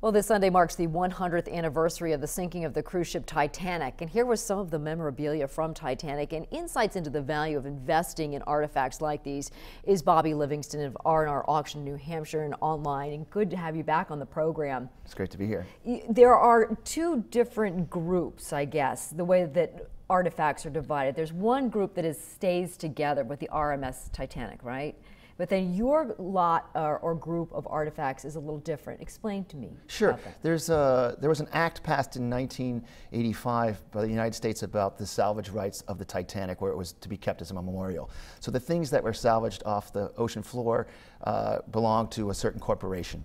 Well, this Sunday marks the 100th anniversary of the sinking of the cruise ship Titanic. And here was some of the memorabilia from Titanic and insights into the value of investing in artifacts like these is Bobby Livingston of R&R Auction New Hampshire and online. And good to have you back on the program. It's great to be here. There are two different groups, I guess, the way that artifacts are divided. There's one group that is stays together with the RMS Titanic, right? But then your lot or, or, group of artifacts is a little different. Explain to me. Sure. There's a, there was an act passed in 1985 by the United States about the salvage rights of the Titanic, where it was to be kept as a memorial. So the things that were salvaged off the ocean floor uh, belong to a certain corporation,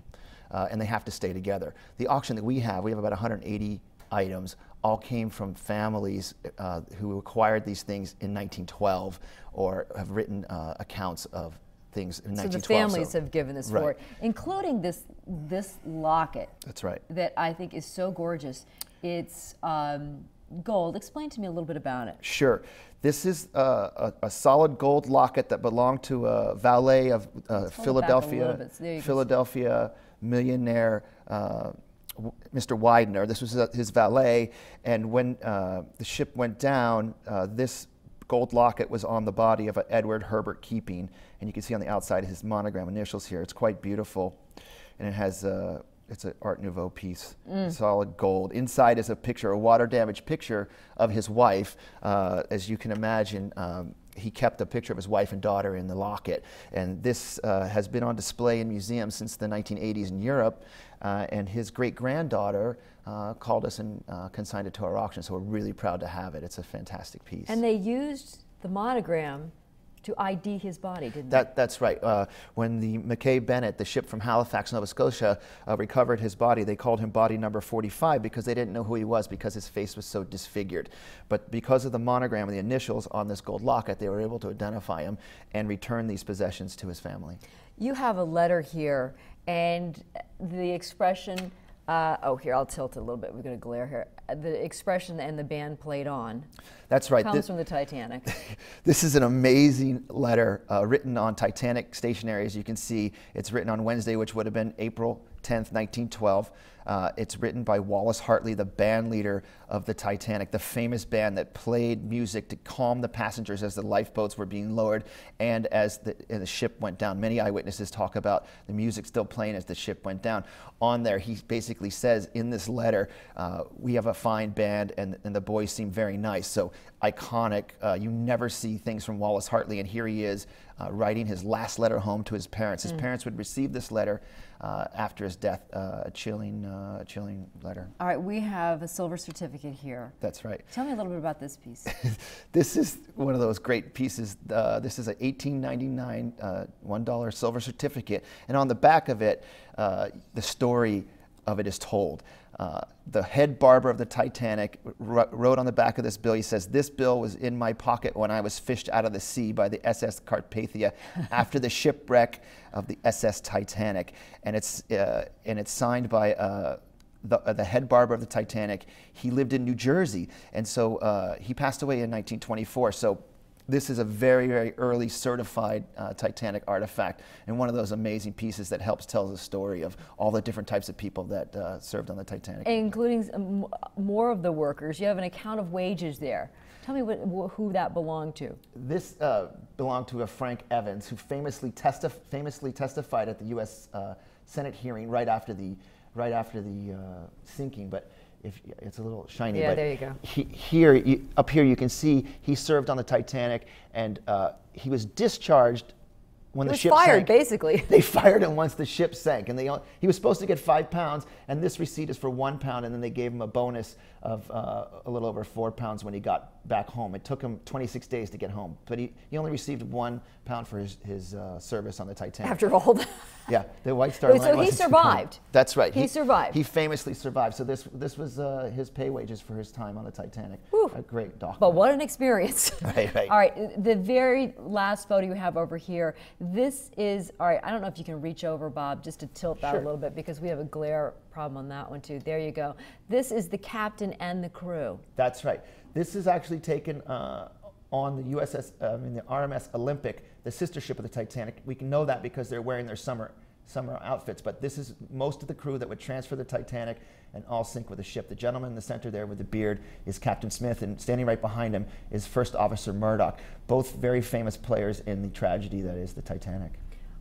uh, and they have to stay together. The auction that we have, we have about 180 items all came from families uh, who acquired these things in 1912 or have written uh, accounts of things in so 1912. So the families so. have given this right. for it, including this this locket. That's right. That I think is so gorgeous. It's um, gold. Explain to me a little bit about it. Sure. This is uh, a, a, solid gold locket that belonged to a valet of uh, Philadelphia, so Philadelphia millionaire. Uh, Mr. Widener. This was his valet, and when uh, the ship went down, uh, this gold locket was on the body of Edward Herbert Keeping, and you can see on the outside his monogram initials here. It's quite beautiful, and it has a it's an Art Nouveau piece, mm. solid gold. Inside is a picture, a water damaged picture of his wife. Uh, as you can imagine, um, he kept a picture of his wife and daughter in the locket. And this uh, has been on display in museums since the 1980s in Europe. Uh, and his great granddaughter uh, called us and uh, consigned it to our auction. So we're really proud to have it. It's a fantastic piece. And they used the monogram to ID his body, didn't that, they? That's right. Uh, when the Mackay-Bennett, the ship from Halifax, Nova Scotia, uh, recovered his body, they called him body number 45 because they didn't know who he was because his face was so disfigured. But because of the monogram and the initials on this gold locket, they were able to identify him and return these possessions to his family. You have a letter here, and the expression, uh, oh, here, I'll tilt it a little bit. We're going to glare here. The expression and the band played on. That's right. Comes this, from the Titanic. this is an amazing letter uh, written on Titanic stationery. As you can see, it's written on Wednesday, which would have been April 10th, 1912. Uh, it's written by Wallace Hartley, the band leader of the Titanic, the famous band that played music to calm the passengers as the lifeboats were being lowered and as the, the ship went down. Many eyewitnesses talk about the music still playing as the ship went down. On there, he basically says in this letter, uh, we have a fine band and, and the boys seem very nice. So iconic. Uh, you never see things from Wallace Hartley, and here he is uh, writing his last letter home to his parents. His mm. parents would receive this letter uh, after his death, uh, a chilling, uh, chilling letter. All right, we have a silver certificate here. That's right. Tell me a little bit about this piece. this is one of those great pieces. Uh, this is an 1899 $1 silver certificate, and on the back of it, the story of it is told. Uh, the head barber of the Titanic wrote on the back of this bill, he says, This bill was in my pocket when I was fished out of the sea by the SS Carpathia after the shipwreck of the SS Titanic. And it's, uh, and it's signed by uh, the, uh, the, head barber of the Titanic. He lived in New Jersey, and so uh, he passed away in 1924. So this is a very, very early certified uh, Titanic artifact and one of those amazing pieces that helps tell the story of all the different types of people that uh, served on the Titanic. Including more of the workers. You have an account of wages there. Tell me what, who that belonged to. This uh, belonged to a Frank Evans who famously, testif famously testified at the U.S. Uh, Senate hearing right after the, right after the uh, sinking. But if it's a little shiny. Yeah, there you go. He, here, you, up here, you can see he served on the Titanic, and uh, he was discharged when the ship fired, sank. basically. They fired him once the ship sank, and they he was supposed to get five pounds, and this receipt is for one pound, and then they gave him a bonus of uh, a little over four pounds when he got back home. It took him 26 days to get home, but he, he only received one pound for his, his uh, service on the Titanic. After all that. Yeah, the White Star Line. So he survived. That's right. He, he, survived. He famously survived. So this this was uh, his pay wages for his time on the Titanic. Whew. A great document. But what an experience. right, right. All right, the very last photo you have over here. This is all right. I don't know if you can reach over, Bob, just to tilt that sure. a little bit because we have a glare problem on that one too. There you go. This is the captain and the crew. That's right. This is actually taken. Uh, on the USS, uh, I mean the RMS Olympic, the sister ship of the Titanic. We can know that because they're wearing their summer summer outfits. But this is most of the crew that would transfer the Titanic and all sink with the ship. The gentleman in the center there with the beard is Captain Smith, and standing right behind him is First Officer Murdoch, both very famous players in the tragedy that is the Titanic.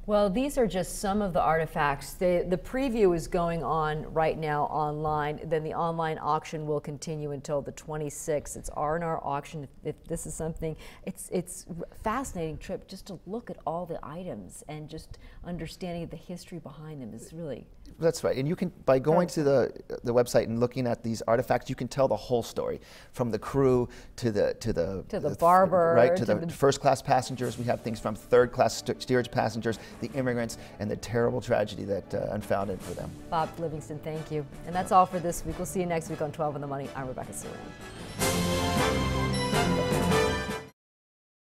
Well, these are just some of the artifacts. The, the preview is going on right now online. Then the online auction will continue until the 26th. It's R&R auction. If, if this is something, it's it's fascinating trip just to look at all the items and just understanding the history behind them is really that's right. And you can, by going to the, the website and looking at these artifacts, you can tell the whole story from the crew to the, to the, to the, the barber, right, to, to the, the, first class passengers. We have things from third class steerage passengers, the immigrants, and the terrible tragedy that uh, unfounded for them. Bob Livingston, thank you. And that's all for this week. We'll see you next week on 12 On the Money. I'm Rebecca Serrano.